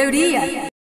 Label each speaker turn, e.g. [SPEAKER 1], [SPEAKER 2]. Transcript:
[SPEAKER 1] sabedoria.